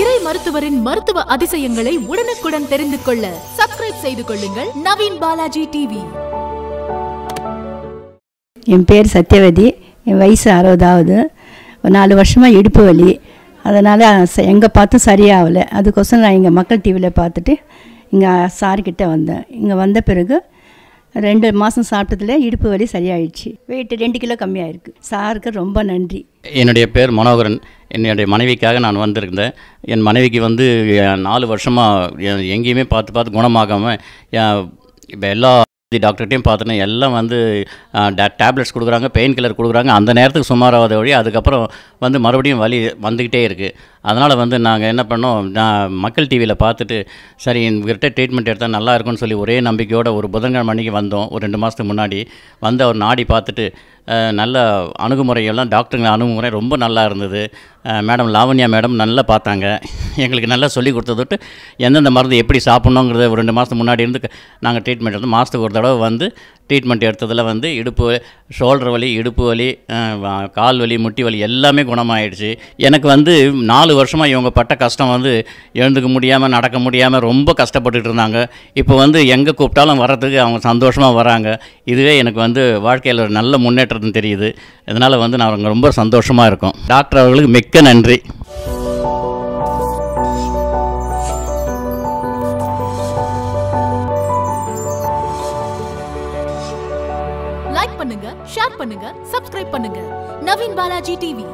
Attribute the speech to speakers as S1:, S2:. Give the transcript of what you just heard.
S1: இறை மருத்துவரின் மருத்துவ அதிசயங்களை உடனுக்குடன் தெரிந்து கொள்ள சப்ஸ்கிரைப் செய்து கொள்ளுங்கள். நவீன் பாலாஜி டிவி
S2: என் பேர் சத்யவதி. என் வயசு அறுபதாவது. நாலு வருஷமாக இடுப்பு வலி. அதனால் எங்கே பார்த்தும் சரியாகலை. அதுக்கோசரம் நான் இங்கே மக்கள் டிவியில் பார்த்துட்டு இங்கே சார்கிட்ட வந்தேன். இங்கே வந்த பிறகு ரெண்டு மாதம் சாப்பிட்டதுல இடுப்பு வலி சரியாயிடுச்சு. வெயிட் ரெண்டு கிலோ கம்மியாயிருக்கு. சாருக்கு ரொம்ப நன்றி.
S3: என்னுடைய பேர் மனோகரன். என்னுடைய மனைவிக்காக நான் வந்திருந்தேன். என் மனைவிக்கு வந்து நாலு வருஷமாக எங்கேயுமே பார்த்து பார்த்து குணமாகாமல் இப்போ எல்லா டாக்டர்கிட்டையும் பார்த்துட்டேன் எல்லாம் வந்து டேப்லெட்ஸ் கொடுக்குறாங்க பெயின் கில்லர் கொடுக்குறாங்க. அந்த நேரத்துக்கு சுமாராவத வழி அதுக்கப்புறம் வந்து மறுபடியும் வலி வந்துக்கிட்டே இருக்குது அதனால் வந்து நாங்கள் என்ன பண்ணோம் நான் மக்கள் டிவியில் பார்த்துட்டு சரி இவர்கிட்ட ட்ரீட்மெண்ட் எடுத்தால் நல்லா இருக்கும்னு சொல்லி ஒரே நம்பிக்கையோட ஒரு புதன்கிழமை அன்றைக்கி வந்தோம் ஒரு ரெண்டு மாதத்துக்கு முன்னாடி. வந்து அவர் நாடி பார்த்துட்டு நல்ல அணுகுமுறையெல்லாம் டாக்டருங்க அணுகுமுறை ரொம்ப நல்லா இருந்தது. மேடம் லாவண்யா மேடம் நல்லா பார்த்தாங்க. எங்களுக்கு நல்லா சொல்லி கொடுத்ததுட்டு எந்தெந்த மருந்து எப்படி சாப்பிட்ணுங்கிறத ஒரு ரெண்டு மாதத்துக்கு முன்னாடி இருந்து நாங்கள் ட்ரீட்மெண்ட் எடுத்து மாதத்துக்கு ஒரு தடவை வந்து ட்ரீட்மெண்ட் எடுத்ததில் வந்து இடுப்பு ஷோல்டர் வலி இடுப்பு வலி கால் வலி முட்டி வலி எல்லாமே குணமாயிடுச்சு. எனக்கு வந்து நாலு வருஷமாக இவங்க பட்ட கஷ்டம் வந்து எழுந்துக்க முடியாமல் நடக்க முடியாமல் ரொம்ப கஷ்டப்பட்டுட்டு இருந்தாங்க. இப்போ வந்து எங்கே கூப்பிட்டாலும் வர்றதுக்கு அவங்க சந்தோஷமாக வராங்க. இதுவே எனக்கு வந்து வாழ்க்கையில் ஒரு நல்ல முன்னேற்றம் தெரியுது. இதனால் வந்து நான் ரொம்ப சந்தோஷமாக இருக்கோம். டாக்டர் அவர்களுக்கு மிக்க நன்றி.
S1: லைக் பண்ணுங்க ஷேர் பண்ணுங்க சப்ஸ்கிரைப் பண்ணுங்க. நவீன் பாலாஜி டிவி.